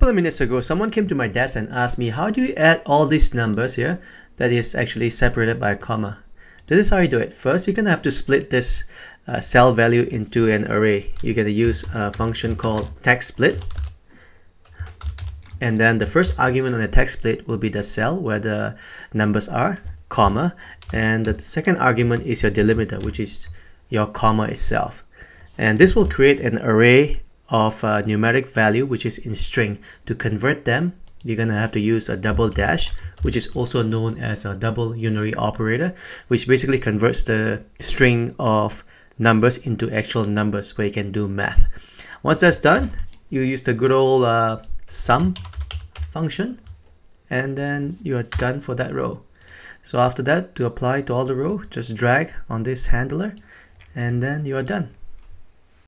couple of minutes ago, someone came to my desk and asked me, how do you add all these numbers here that is actually separated by a comma? This is how you do it. First, you're going to have to split this uh, cell value into an array. You're going to use a function called text split. And then the first argument on the text split will be the cell where the numbers are, comma. And the second argument is your delimiter, which is your comma itself. And this will create an array of a numeric value which is in string. To convert them, you're going to have to use a double dash, which is also known as a double unary operator, which basically converts the string of numbers into actual numbers where you can do math. Once that's done, you use the good old uh, sum function, and then you are done for that row. So after that, to apply to all the row, just drag on this handler, and then you are done.